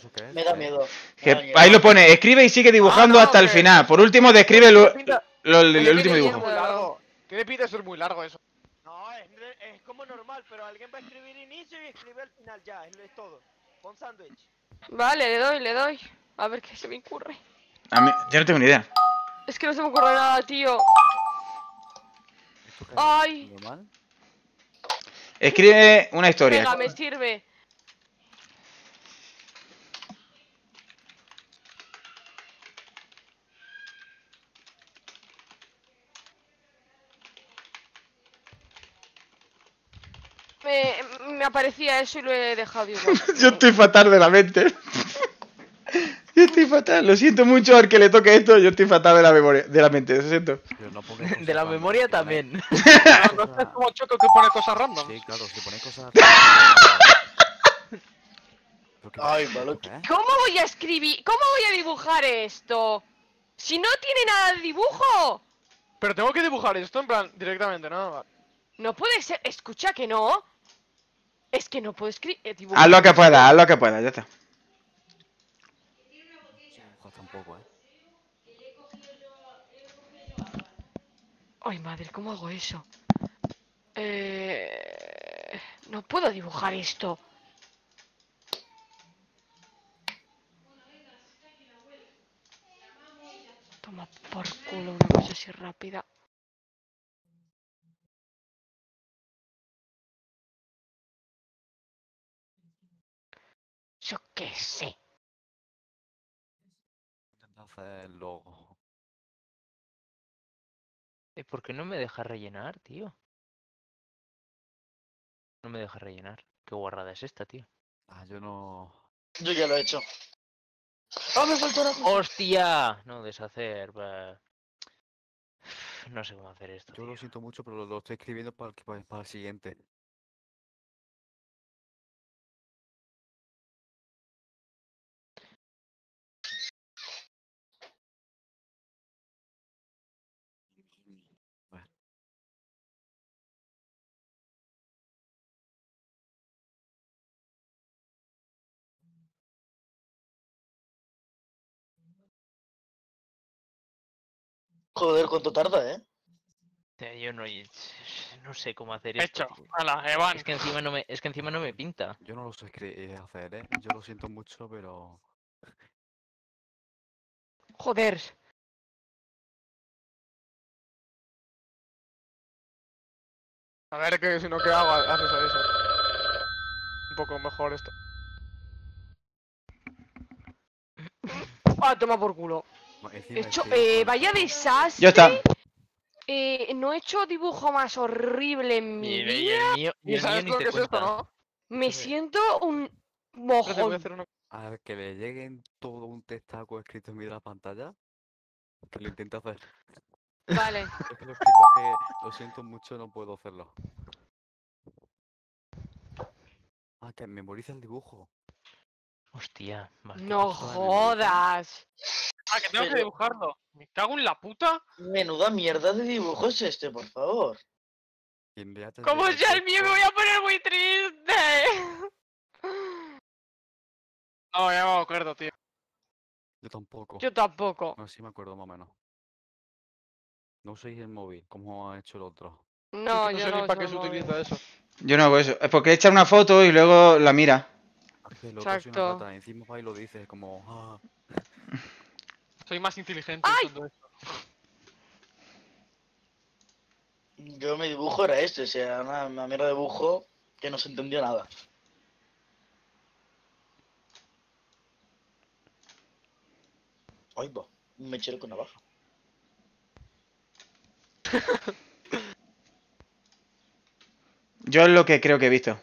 ¿Eso qué es? Me da miedo. Que me da miedo. ahí lo pone, escribe y sigue dibujando Ah, no, hasta el final. Por último, describe lo- lo- el, Tiene último dibujo. muy largo. Tiene pinta de ser muy largo eso. No, es, es como normal, pero alguien va a escribir inicio y escribe al final ya, es, es todo. Pon sándwich. Vale, le doy, le doy. A ver qué se me ocurre. A mí, yo no tengo ni idea. Es que no se me ocurre nada, tío. Ay. ¿Normal? Escribe una historia. Venga, me sirve. Me, aparecía eso y lo he dejado igual. Yo estoy fatal de la mente. Yo estoy fatal. Lo siento mucho al que le toque esto. Yo estoy fatal de la memoria, de la mente. Lo siento. No De la memoria también. No, no es como Choco que pone cosas random. Sí, claro, si ponéis cosas. ¿Pero qué Ay, malo. ¿Esto qué es? ¿Cómo voy a escribir? ¿Cómo voy a dibujar esto? Si no tiene nada de dibujo. Pero tengo que dibujar esto en plan directamente, ¿no? No puede ser. Escucha que no. Es que no puedo escribir. eh. Haz lo que puedas, haz lo que puedas. Ya está. Tampoco, ¿eh? Ay, madre, ¿cómo hago eso? Eh... No puedo dibujar esto. Toma por culo una cosa así rápida. Yo qué sé. Intenta hacer el logo. Eh, ¿Por qué no me deja rellenar, tío? No me deja rellenar. Qué guarrada es esta, tío. Ah, yo no. Yo ya lo he hecho. ¡Ah, me falta una cosa! ¡Hostia! No, deshacer. va. No sé cómo hacer esto. Yo lo siento mucho, pero lo estoy escribiendo para el, para el siguiente. Joder, cuánto tarda, ¿eh? Yo no, no sé cómo hacer esto. Hecho. Hala, Evan. Es que encima no me, es que encima no me pinta. yo no lo sé eh, hacer, ¿eh? Yo lo siento mucho, pero. Joder. A ver que si no qué hago, haces eso. Un poco mejor esto. Ah, toma por culo. He hecho, eh, vaya desastre. Ya está. Eh, no he hecho dibujo más horrible en mi vida. mío, y. Me siento un mojón. una... A ver, que le lleguen todo un textaco escrito en medio de la pantalla. Que lo intente hacer. Vale. Es que lo escrito, es que lo siento mucho, no puedo hacerlo. Ah, que memoriza el dibujo. Hostia, No jodas. Ah, que tengo que dibujarlo. Me cago en la puta. Menuda mierda de dibujo es este, por favor. Como llega sea el mío, me voy a poner muy triste. No, ya me acuerdo, tío. Yo tampoco. Yo tampoco. No, sí me acuerdo más o menos. No uséis el móvil, como ha hecho el otro. No, Es que yo sé no ni para qué se móvil. utiliza eso. Yo no hago eso. Es porque echa una foto y luego la mira. Es es Exacto. encima va y lo dice como... Soy más inteligente ¡Ay! todo esto. Yo mi dibujo era este, o sea, una, una mierda de dibujo que no se entendió nada. Ay, va, un mechero con navaja. Yo es lo que creo que he visto.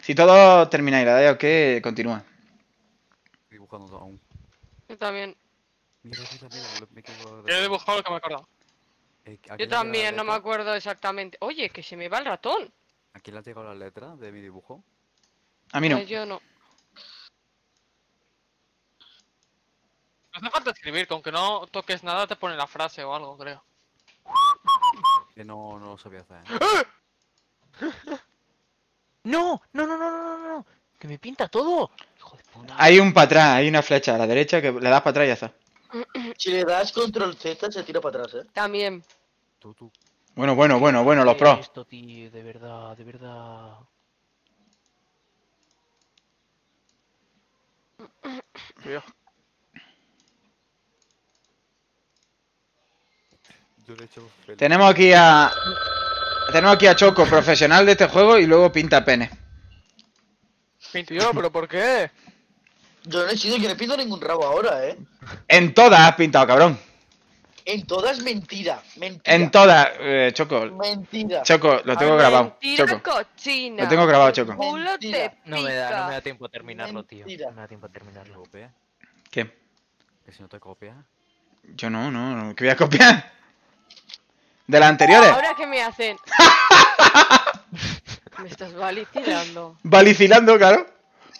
Si todos termináis la idea, ok, continúa. Estoy dibujando aún. Yo también. Mira, mira, mira, me- equivoco de Yo he dibujado lo que me he acordado. Eh, ¿a quién Yo también, no me acuerdo exactamente. Oye, que se me va el ratón. ¿A quién le ha llegado la letra de mi dibujo? A mí no. Eh, yo no. No hace falta escribir, con que no toques nada te pone la frase o algo, creo. Que no, no lo sabía hacer. ¡No! ¡No, no, no, no, no, no! ¡Que me pinta todo! ¡Hijo de puta! Hay un para atrás, hay una flecha a la derecha que le das para atrás y ya está. Si le das control Z, se tira para atrás, eh. También. Tú, tú. Bueno, bueno, bueno, bueno, los ¿Qué pros. es Esto, tío, de verdad, de verdad. He. Tenemos aquí a. Tenemos aquí a Choco, profesional de este juego, y luego pinta pene. Tío, pero ¿por qué? Yo no he sido, yo no pinto ningún rabo ahora, eh. En todas has pintado, cabrón. En todas mentira, mentira. En todas, eh, Choco. Mentira. Choco, lo tengo grabado. Mentira Choco. cochina. Lo tengo grabado, Choco. Culo Mentira. te No me da, no me da tiempo a terminarlo, tío. No me da tiempo a terminarlo. ¿Copia? ¿Qué? Que si no te copia. Yo no, no, no. ¿Qué voy a copiar? ¿De las anteriores? Ahora qué me hacen. me estás valicinando. Valicilando, claro.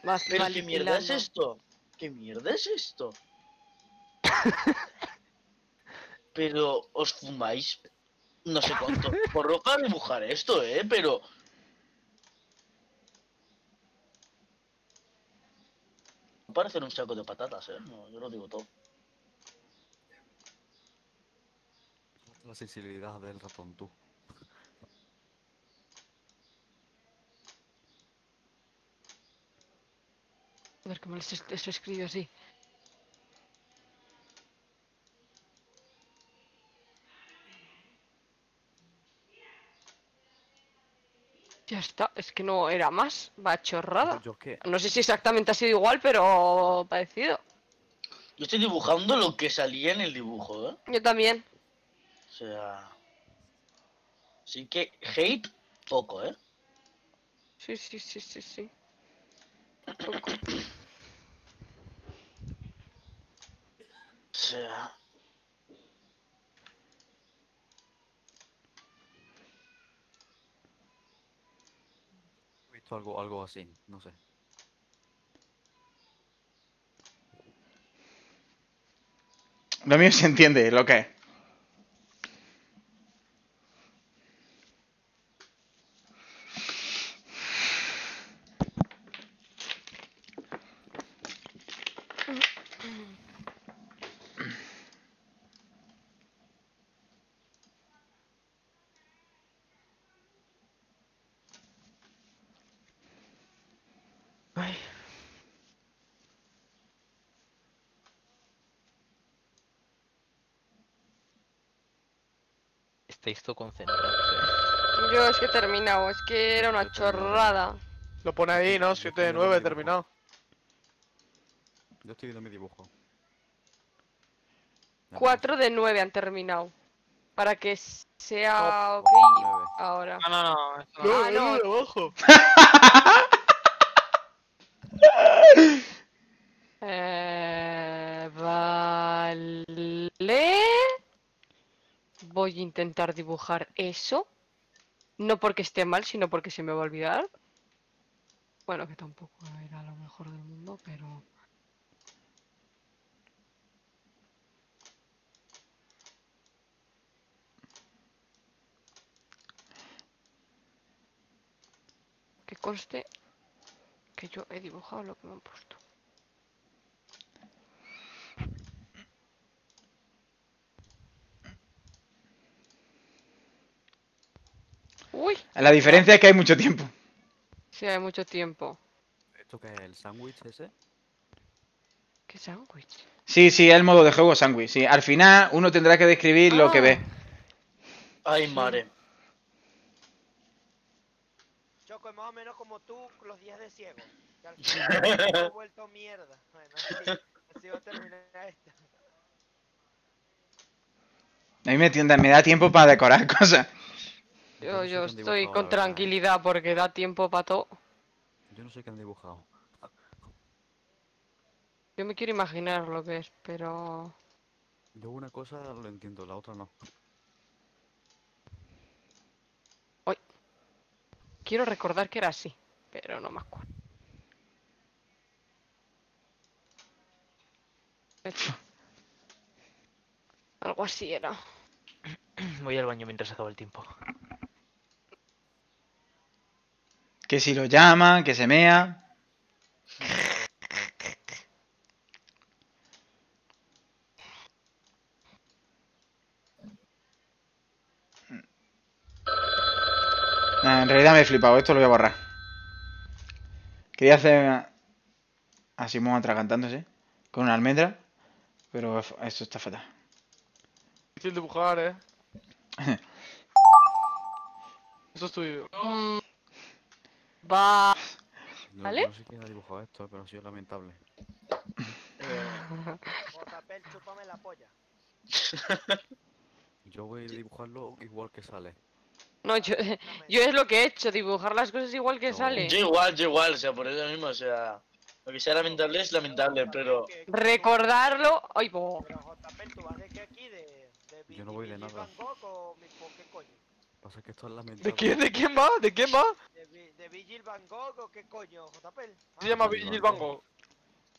Vas Pero ¿qué mierda es esto? ¿Qué mierda es esto? Pero os fumáis no sé cuánto porro para dibujar esto, eh, pero parece un saco de patatas, eh. No, yo lo digo todo. La sensibilidad del ratón, tú. A ver cómo se, se escribe así. Ya está, es que no era más, va chorrada. Yo qué. No sé si exactamente ha sido igual, pero parecido. Yo estoy dibujando lo que salía en el dibujo, eh. Yo también. O sea. Así que hate poco, eh. Sí, sí, sí, sí, sí. O sea. He visto algo, algo así, no sé. Lo mío se entiende, lo que es. Ay, Estáis todo concentrados, eh. yo es que he terminado, es que era una chorrada. Lo pone ahí, ¿no? 7 de 9, terminado. Yo estoy viendo mi dibujo. Ya, 4 de 9 han terminado. Para que sea ok ahora. No, no, no. esto No, Ah, no. de abajo. Eh, Voy a intentar dibujar eso. No porque esté mal, sino porque se me va a olvidar. Bueno, que tampoco era lo mejor del mundo, pero... Que conste que yo he dibujado lo que me han puesto. Uy, La diferencia es que hay mucho tiempo. sí, hay mucho tiempo. ¿Esto qué es? ¿El sándwich ese? ¿Qué sándwich? Sí, sí, es el modo de juego sándwich. Sí, al final uno tendrá que describir lo que Ah. ve. Ay, madre. Choco, es más o menos como tú los días de ciego. Que al final te he vuelto mierda. Bueno, así, así va a terminar esto. A mí me, tienda- me da tiempo para decorar cosas. Yo, no sé yo estoy con tranquilidad porque da tiempo para todo. Yo no sé qué han dibujado. Yo me quiero imaginar lo que es, pero... Yo una cosa lo entiendo, la otra no. Quiero recordar que era así, pero no me acuerdo. Hecho. Algo así era. Voy al baño mientras acaba el tiempo. Que si lo llama, que se mea. En realidad me he flipado, esto lo voy a borrar. Quería hacer a Simón atragantándose con una almendra, pero esto está fatal. Difícil dibujar, eh. Eso es tuyo. Mm. Va. No, ¿Vale? no sé quién ha dibujado esto, pero ha sido lamentable. JP, chúpame la polla. Yo voy a dibujarlo igual que sale. No, yo, yo es lo que he hecho, dibujar las cosas igual que No. sale. Yo igual, yo igual, o sea, por eso mismo, o sea. Lo que sea lamentable es lamentable, pero. Recordarlo. Ay, bo. Pero JP, ¿tú vas de qué aquí? ¿De, de Yo no voy de nada. Van Gogh o, mi- o qué coño? Pasa que esto es lamentable. ¿De quién, ¿De quién va? ¿De quién va? ¿De, Vi- de Vigil Van Gogh o qué coño, JP? Se llama Virgil Van Gogh.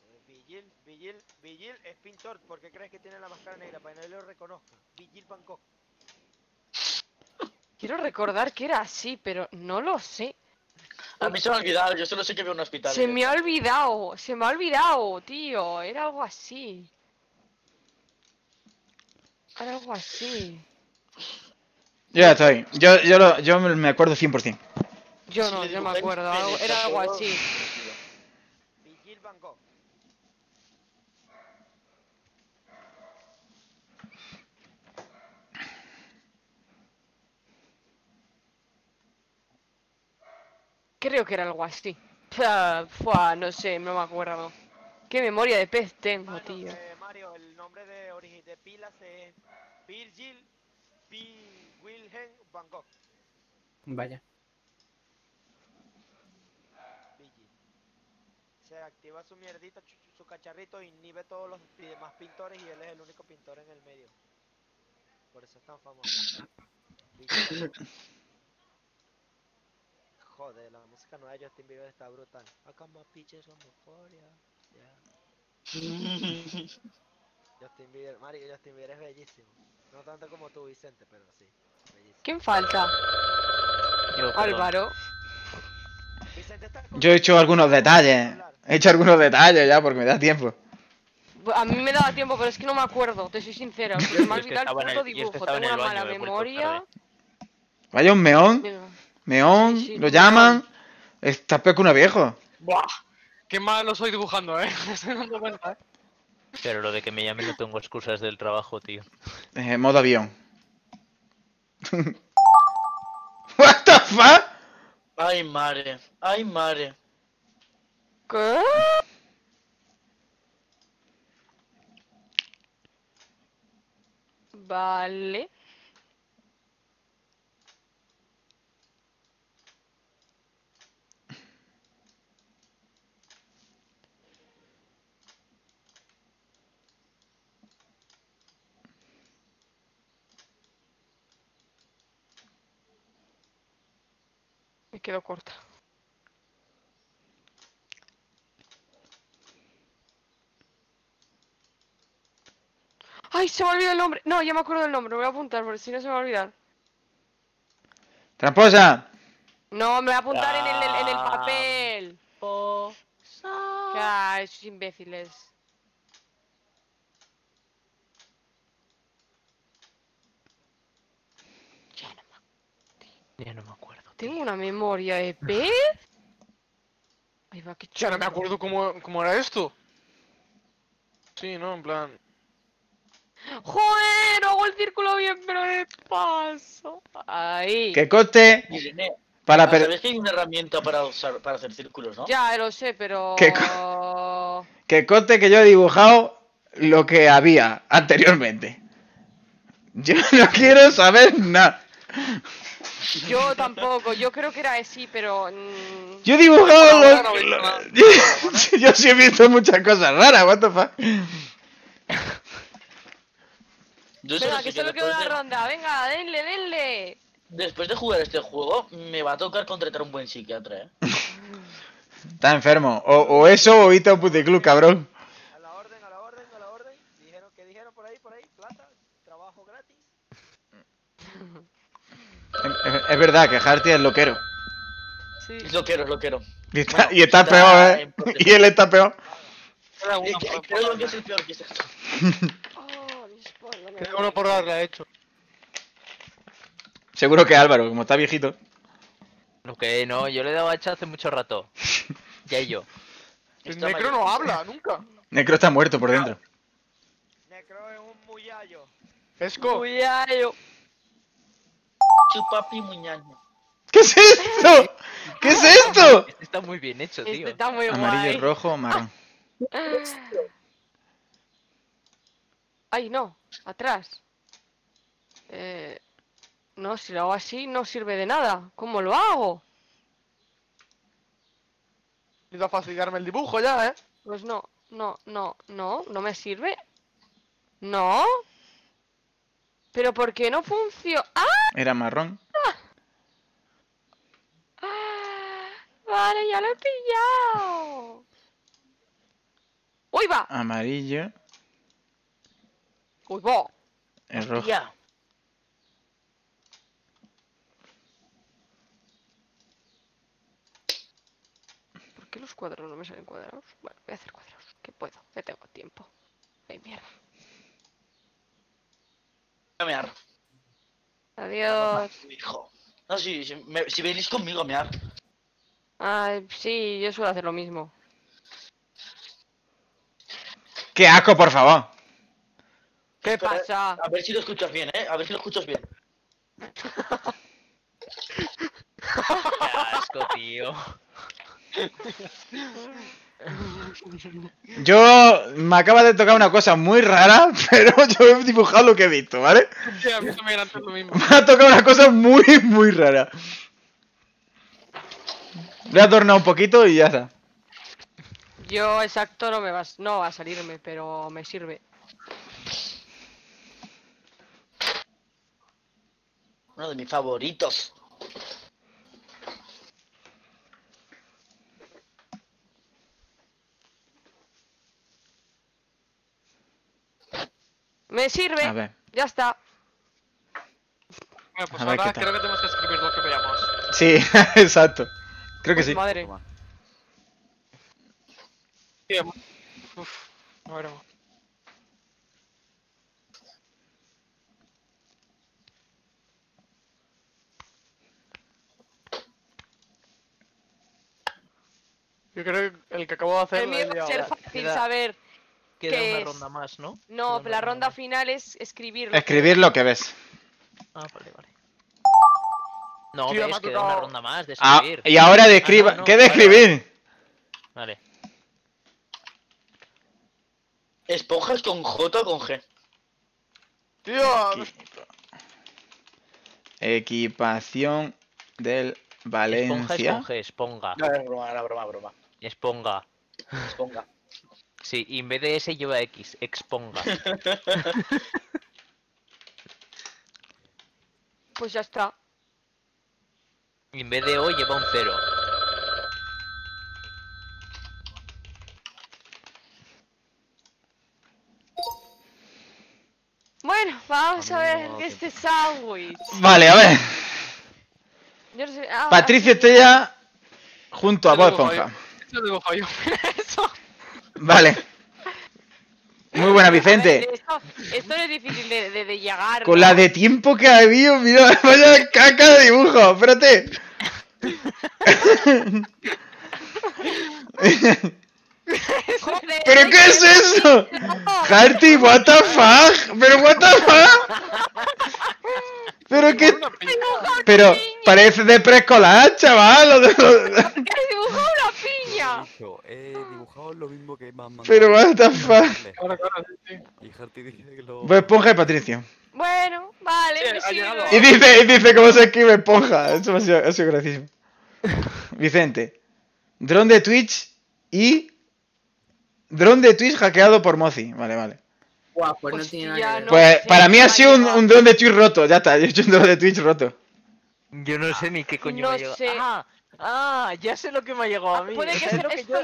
Eh, Vigil, Vigil, Vigil es pintor. ¿Por qué crees que tiene la máscara negra? Para que nadie lo reconozca. Vigil Van Gogh. Quiero recordar que era así, pero no lo sé. A mí se me ha olvidado, yo solo sé que veo un hospital. Se me ha olvidado, se me ha olvidado, tío. Era algo así. Era algo así. Ya estoy. Yo, yo, lo- yo me acuerdo 100%. Yo no, yo me acuerdo. era algo así. Vigil Van Gogh. Creo que era algo así. Fua, fua, no sé, no me acuerdo. Qué memoria de pez tengo, tío. eh, Mario, el nombre de origen de pilas es Virgil P. Wilhelm Van Gogh. Vaya. Vigil. Se activa su mierdita, su cacharrito, inhibe todos los demás pintores y él es el único pintor en el medio. Por eso es tan famoso. Joder, la música nueva de Justin Bieber está brutal. Acá más pitches on euphoria. Yeah. Justin Bieber, Mario, Justin Bieber es bellísimo. No tanto como tú, Vicente, pero sí. Bellísimo. ¿Quién falta? Yo, perdón. Álvaro. Yo he hecho algunos detalles. He hecho algunos detalles ya porque me da tiempo. A mí me daba tiempo, pero es que no me acuerdo, te soy sincera. Se me ha Y es que olvidado el estaba en puto el- y es que dibujo. estaba en Tengo una mala memoria. Vaya un meón. Meón. Sí, sí, lo llaman. Está peor que una viejo. Buah. Qué malo soy dibujando, eh. Me estoy dando cuenta, eh. Pero lo de que me llamen no tengo excusas del trabajo, tío. Eh, modo avión. What the fuck? Ay, madre. Ay, madre. ¿Qué? Vale. Quedo corta. ¡Ay, se me ha olvidado el nombre! No, ya me acuerdo del nombre, lo voy a apuntar porque si no se me va a olvidar. Tramposa. No, me voy a apuntar en el, en el Ah. papel. Ah, esos imbéciles. Ya no me- Ya no me acuerdo. Tengo una memoria de pez. Ahí va, qué Ya no me acuerdo cómo, cómo era esto. Sí, ¿no? En plan. Joder, no hago el círculo bien, pero de paso. Ahí. Que coste Irene, para ah, per- ¿sabes que hay una herramienta para, usar, para hacer círculos, no? Ya lo sé, pero. ¿Qué que coste que yo he dibujado lo que había anteriormente. Yo no quiero saber nada. Yo tampoco, yo creo que era así, pero. mm, Yo he dibujado no yo, sí he visto muchas cosas raras, what the fuck. Yo Venga, que que solo queda una de, ronda. Venga, denle, denle. después de jugar este juego, me va a tocar contratar un buen psiquiatra, ¿eh? Está enfermo. O, o eso o irte a un puticlub, cabrón. A la orden, a la orden, a la orden. Dijeron que dijeron por ahí, por ahí, plata, trabajo gratis. Es, verdad que Harty es loquero. Sí. Es lo quiero, es lo quiero. Y está, Bueno, y está está peor, ¿eh? Y él está peor. Que- Creo que es el peor que es esto. Oh, creo uno por haberla hecho. Seguro que Álvaro, como está viejito. No, que no, yo le he dado hacha hace mucho rato. Ya y yo. El necro mayor. no habla, nunca. Necro está muerto por dentro. Necro es un muyallo. Esco, Cuidado. Chupapi muñaño. ¿Qué es esto? ¿Qué es esto? Este está muy bien hecho, Este tío. está muy Amarillo, guay. rojo, marrón. Ay, no. Atrás. Eh, no, si lo hago así no sirve de nada. ¿Cómo lo hago? Necesito fastidiarme el dibujo ya, ¿eh? Pues no, no, no, no, no me sirve. No. Pero ¿por qué no funciona? ¡Ah! Era marrón. ¡Ah! Vale, ya lo he pillado. ¡Uy, va! Amarillo, ¡Uy, va! el rojo. Ya. ¿Por qué los cuadrados no me salen cuadrados? Bueno, voy a hacer cuadrados. Que puedo, que tengo tiempo. ¡Ay, mierda! A mear. Adiós. Hijo. No, si, si, me- si venís conmigo a mear. Ay, sí, yo suelo hacer lo mismo. ¡Qué asco, por favor! ¿Qué Espera, pasa? A ver si lo escuchas bien, ¿eh? A ver si lo escuchas bien. Qué asco, tío. Yo me acaba de tocar una cosa muy rara, pero yo he dibujado lo que he visto, ¿vale? Sí, a mí también antes lo mismo. Me ha tocado una cosa muy, muy rara. Le he adornado un poquito y ya está. Yo exacto no me va, no va a salirme, pero me sirve. Uno de mis favoritos. Me sirve. A ver. Ya está. Bueno, pues A ver ahora creo que tenemos que escribir lo que veamos. Sí, exacto. Creo que Pues sí. Madre. Bien. Uf, a ver. Yo creo que el que acabo de hacer El mío va a ser fácil saber. Queda ¿Qué una es? ronda más, ¿no? No, la una ronda más. final es escribir. lo que- Escribir lo que ves. Ah, vale, vale. No, ves, queda una tocado- ronda más de Ah, escribir. y ahora describa. Ah, no, no, ¿Qué de vale, escribir? Vale. ¿Esponjas con J o con G? Tío, Equipación del Esponja es Valencia. con G, esponga. No, es broma, era broma, broma. Esponga. Esponja. Sí, y en vez de S lleva X, exponga. Pues ya está. Y en vez de O lleva un cero. Bueno, vamos a no ver que este sándwich. Vale, a ver. Yo no sé. ah, Patricio Estella junto a Bob Esponja. Esto lo dibujo yo. Vale. Muy buena, ver, Vicente. Esto, esto no es difícil de, de- de llegar. Con ¿no? la de tiempo que ha habido, mira, vaya caca de dibujo. Espérate. ¿Pero qué es eso? Harty, what the fuck? ¿Pero what the fuck? ¿Pero qué? Pero parece de preescolar, chaval. dibujado una piña. Lo mismo que mandado. Pero what the fuck. Sí. Y Harty dice que lo... Bob Esponja y Patricio. Bueno, vale, Sí, me sirve. Y dice, y dice cómo se escribe esponja. Eso ha sido, ha sido gracioso. Vicente. Dron de Twitch y. Dron de Twitch hackeado por Mozi. Vale, vale. Guau, pues no tiene nada que ver. no. Pues para mí ha sido un, un dron de Twitch roto. Ya está, yo he hecho un dron de Twitch roto. Yo no sé ni qué coño No me ha llegado. sé. Ah, ah, ya sé lo que me ha llegado a Ah, mí. puede que es sea- lo que esto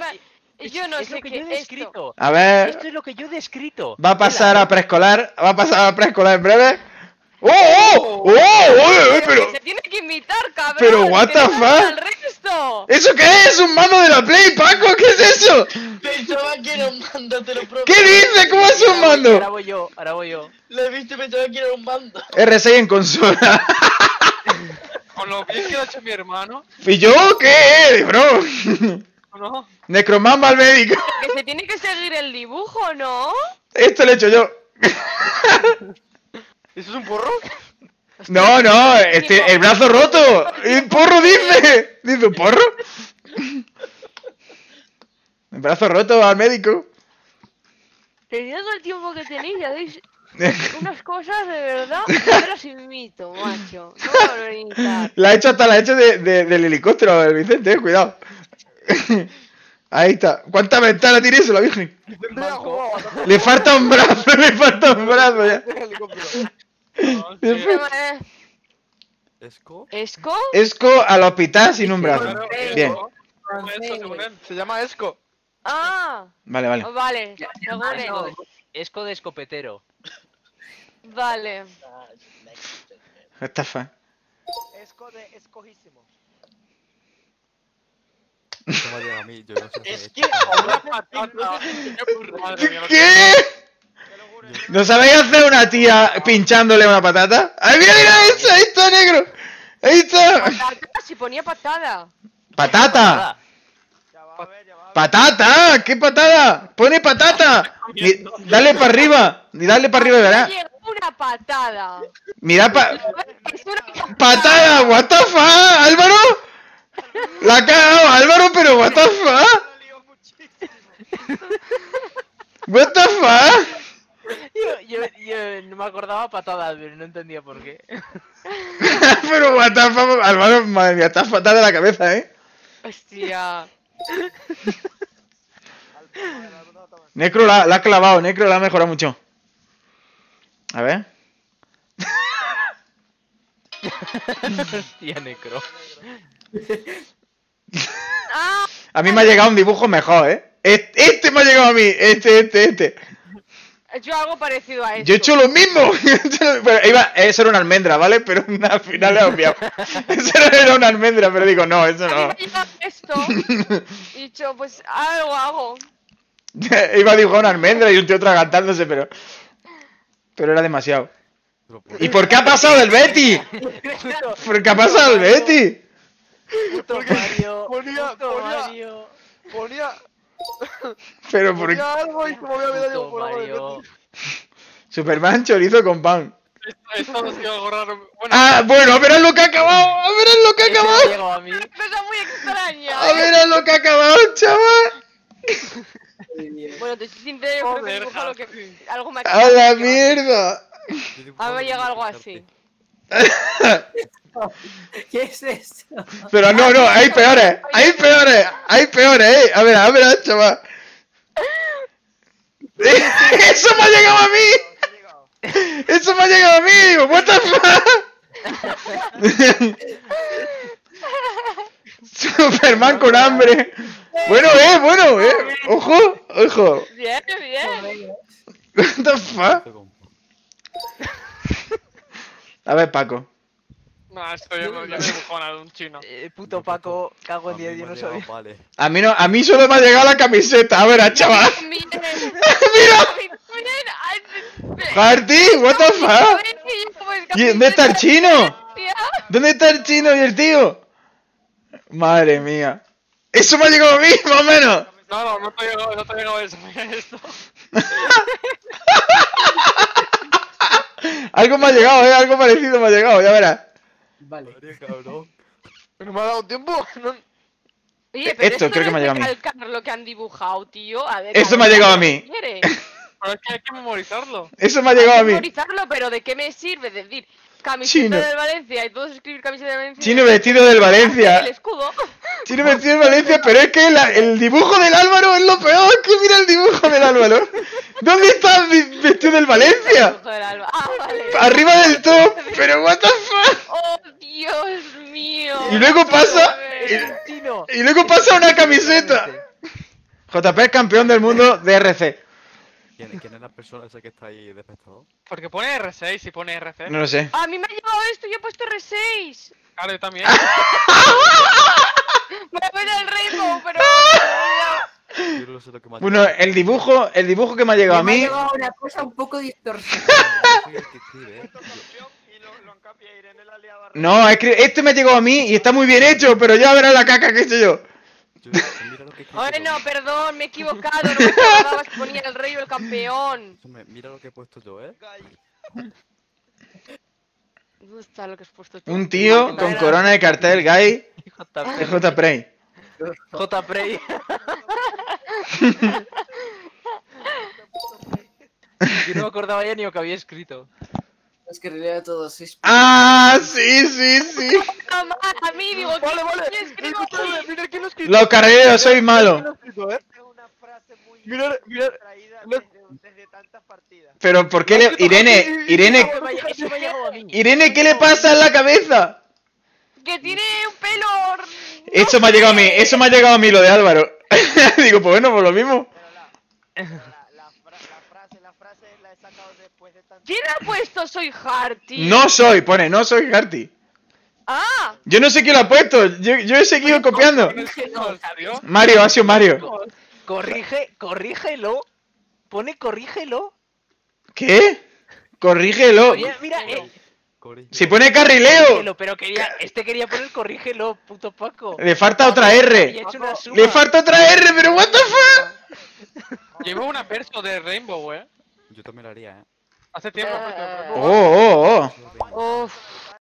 yo, no es sé lo que yo he esto. descrito. A ver. Esto es lo que yo he descrito. Va a pasar a preescolar. Va a pasar a preescolar en breve. ¡Oh! ¡Oh! ¡Oh! ¡Oh! eh, Pero. Se tiene que imitar, cabrón. Pero, what the fuck? ¿Eso qué es? ¿Un mando de la Play, Paco? ¿Qué es eso? Pensaba que era un mando, te lo prometo. ¿Qué dice? ¿Cómo es un Ahora mando? voy yo, ahora voy yo. Lo he visto y pensaba que era un mando. R6 en consola. Con lo bien que lo ha hecho mi hermano, ¿Y yo qué, bro? ¿no? Necroman al médico. Que se tiene que seguir el dibujo, ¿no? Esto lo he hecho yo. ¿Eso es un porro? No, no, este, el brazo roto. El porro dice. Dice un porro. El brazo roto al médico. Teniendo el tiempo que tenéis, ya veis unas cosas de verdad. Yo las invito, macho. No imitar. La ha hecho hasta la ha hecho de, de- del helicóptero, el Vicente, eh, cuidado. Ahí está. ¿Cuánta ventana tiene eso, la Virgen? Le falta un brazo, le falta un brazo ya. ¿Esco? ¿Esco? Esco al hospital sin un brazo. Bien. Se llama Esco. Ah, Vale, vale. vale. esco de escopetero. Vale. Estafa. Esco de escojísimo. Me a mí, yo no sé Es que una patata. ¿Qué? ¿No sabéis hacer una tía pinchándole una patata? ¡Ay, mira, mira! Ahí está, ahí está, negro! ¡Ahí está! Patata, si ponía patada. ¡Patata! ¡Patata! ¿Qué patada? ¡Pone patata! Dale para arriba. Y dale para arriba, llegó una patada. Mira pa... Una ¡Patada! ¿What the fuck, Álvaro? La cagado Álvaro, pero what the fuck? What the fuck? Yo, yo, yo no me acordaba patadas, pero no entendía por qué. pero what the fuck, Álvaro, madre mía, estás fatal de la cabeza, ¿eh? Hostia. Necro la, la ha clavado, Necro la ha mejorado mucho. A ver. Tía necro. Ah, A mí me ha llegado un dibujo mejor, ¿eh? Este, este me ha llegado a mí, este, este, este. yo algo parecido a esto. Yo he hecho lo mismo. Pero iba, eso era una almendra, ¿vale? Pero al final he obviado. Eso era una almendra, pero digo, no, eso A mí no. me ha llegado esto. Y dicho, pues algo hago. Iba a dibujar una almendra y un tío atragantándose, pero. Pero era demasiado. ¿Y por qué ha pasado del Betty? ¿Por qué ha pasado el Betty? Puto Mario. Ponía, puto ponía, Mario. ponía, Pero por ponía algo y se movía por algo. Superman chorizo con pan. Esto, raro. Bueno, Ah, bueno, a ver lo que ha acabado. A ver lo que ha acabado. a mí. Una cosa muy extraña. A ver lo que ha acabado, chaval. Bueno, te soy sincero, yo creo que Joder, dibujo lo que... Javi. algo me ha A la mierda. algo así. ¿Qué es esto? Pero no, no, hay peores. Hay peores. Hay peores, eh. A ver, a ver, chaval. Eso me ha llegado a mí. Eso me ha llegado a mí. What the fuck. Superman con hambre. Bueno, eh, bueno, eh. Ojo, ojo. Bien, bien. What the fuck. A ver, Paco. No, esto yo de un chino. Eh, puto Paco, cago en mí día, me yo ha no sabía. Vale. A mí no, a mí solo me ha llegado la camiseta. A ver, a chaval. Mira. Hardy, what the fuck. ¿Y dónde está el chino? ¿Dónde está el chino y el tío? Madre mía. Eso me ha llegado a mí, más o menos. No, no, no te ha llegado, no te ha llegado eso. Mira esto. Algo me ha llegado, eh. Algo parecido me ha llegado, ya verás. Vale. María, cabrón. No me ha dado tiempo. No, Oye, pero Esto esto, creo que no me es llega a mí. lo que han dibujado, tío. A ver, Esto me ha llegado a mí. que. Pero es que hay que memorizarlo. Eso me ha llegado a mí. Memorizarlo, pero ¿de qué me sirve? decir, camiseta Chino. del Valencia y todos escribir camiseta del Valencia. Chino vestido del Valencia. El escudo. Chino vestido del Valencia, pero es que la- el dibujo del Álvaro es lo peor. Que mira el dibujo del Álvaro. ¿Dónde está el vestido del Valencia? Ah, vale. Arriba del top. Pero what the fuck. Oh, Dios mío. Y luego pasa-. Chino. Y luego pasa una camiseta. JP es campeón del mundo de RC. ¿Quién, ¿Quién es la persona esa que está ahí de espectador? Porque pone R6 y pone RC. No lo sé. A mí me ha llegado esto y he puesto R6. Claro, yo también. Me voy el rainbow, pero. Yo no sé lo que me ha Bueno, el dibujo, el dibujo que me ha llegado a Me ha mí. llegado una cosa un poco distorsionada. Yo que ¿eh? No, ha escri- este me ha llegado a mí y está muy bien hecho, pero ya verás la caca que he hecho yo. Ay, no, perdón, me he equivocado. No me acordaba que ponía el rey o el campeón. Mira lo que he puesto yo, ¿eh? Gay. ¿Dónde está lo que has puesto tú? Un tío con corona de cartel, guy, de J. Prey. J. Prey. Yo no me acordaba ya ni lo que había escrito. Es que realidad todos sois. Ah, sí, sí, sí. No, a mí digo, ¿qué Vale, vale. Escúchame, mira quién lo escrito. Lo cargué, soy malo. ¿Quién lo ha escrito, eh? Es una frase muy Mira, mira. traída lo- desde, desde tantas partidas. Pero ¿por qué le... Irene, Irene, Eso me ha- Eso me ha llegado a mí. Irene, ¿qué le pasa en la cabeza? Que tiene un pelo... Eso me ha llegado a mí, eso me ha llegado a mí lo de Álvaro. Digo, pues bueno, pues lo mismo. Pero la, pero la, la, fra- la frase, la frase la he sacado después de tantas ¿Quién ha puesto soy Harty? No soy, pone, no soy Garty. Ah, Yo no sé quién lo ha puesto, yo, yo he seguido copiando. Mario, ha sido Mario. Corrige, corrígelo. Pone corrígelo. ¿Qué? Corrígelo. Oye, mira, eh. Si pone carrileo, corrígelo, pero quería, este quería poner corrígelo, puto Paco. le falta otra R. Le falta otra R, pero what the fuck? Llevo una perso de Rainbow, eh. Yo también lo haría, ¿eh? Hace tiempo. Eh. Oh, oh, oh.